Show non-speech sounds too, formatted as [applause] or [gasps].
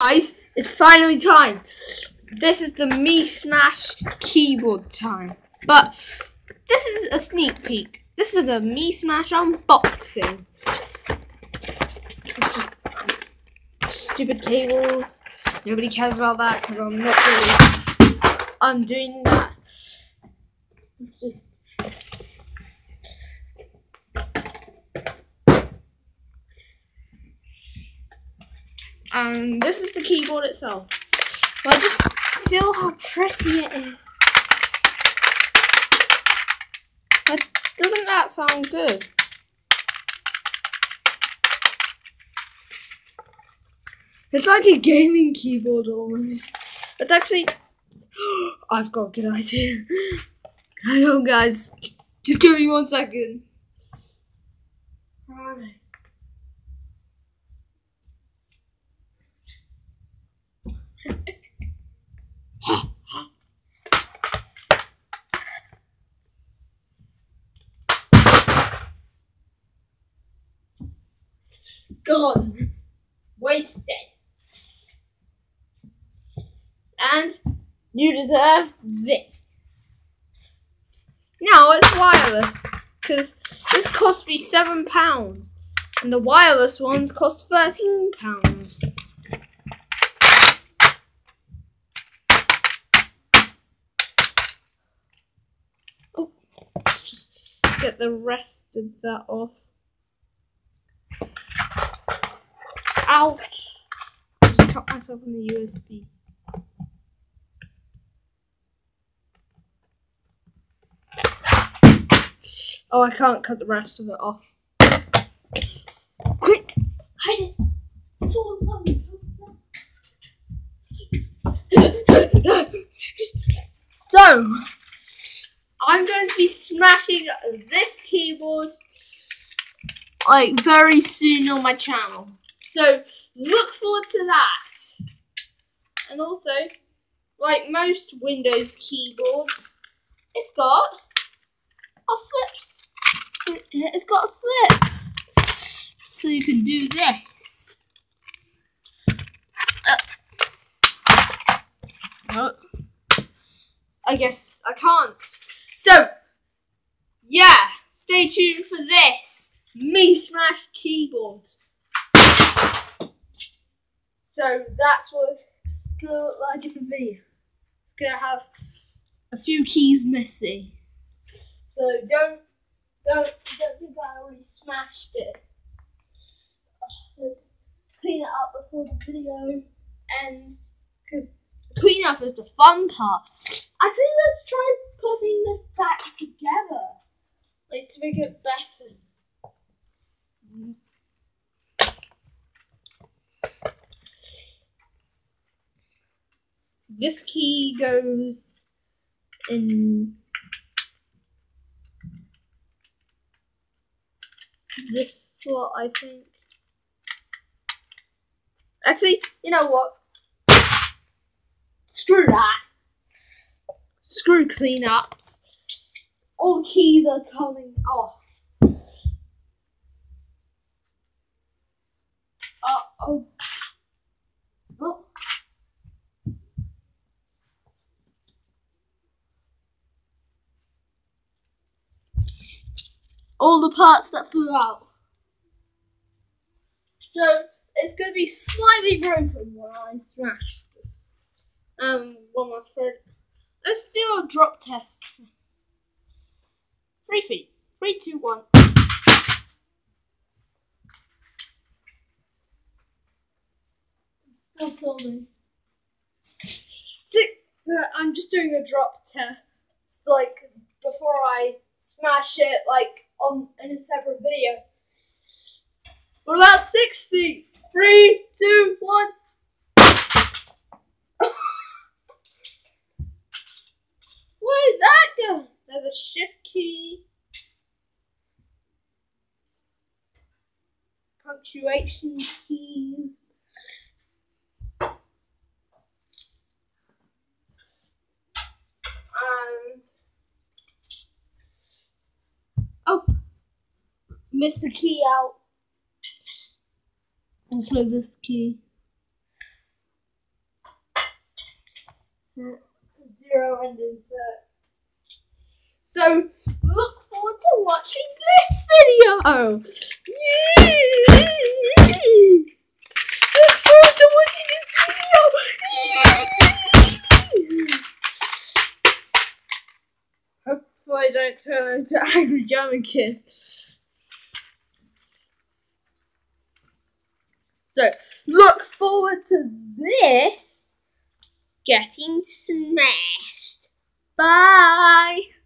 Guys, it's finally time. This is the Me Smash keyboard time. But this is a sneak peek. This is a Me Smash unboxing. Stupid cables. Nobody cares about that because I'm not really undoing that. And this is the keyboard itself. But I just feel how pressy it is. Doesn't that sound good? It's like a gaming keyboard almost. It's actually. [gasps] I've got a good idea. [laughs] Hang on, guys. Just give me one second. Alright. Gone. Wasted. And you deserve this. Now it's wireless. Because this cost me £7. And the wireless ones cost £13. Oh, let's just get the rest of that off. Ouch! Just cut myself on the USB. Oh, I can't cut the rest of it off. Quick! Hide it! [laughs] So, I'm going to be smashing this keyboard like very soon on my channel. So look forward to that. And also, like most Windows keyboards, it's got a flip. It's got a flip. So you can do this. Uh, I guess I can't. So, yeah, stay tuned for this. Me Smash keyboard. So that's what it's gonna look like in the video. It's gonna have a few keys missing. So don't don't don't think I already smashed it. Oh, let's clean it up before the video ends because clean up is the fun part. Actually, let's try putting this back together, like to make it better. This key goes in this slot, I think. Actually, you know what? Screw that. Screw cleanups. All keys are coming off. Uh oh. Oh. All the parts that flew out. So it's going to be slightly broken when I smash this. Um, one last third. Let's do a drop test. Three feet. Three, two, one. Still filming. See, uh, I'm just doing a drop test, like before I smash it, like on in a separate video. What about six feet? Three, two, one. Go? There's a shift key. Punctuation keys. And oh, missed the key out. Also this key. Zero and insert. So look forward to watching this video. Look forward to watching this video. Hopefully I don't turn into [laughs] angry German kid. So look forward to this getting smashed. Bye.